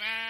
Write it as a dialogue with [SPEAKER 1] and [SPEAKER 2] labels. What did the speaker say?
[SPEAKER 1] Blah.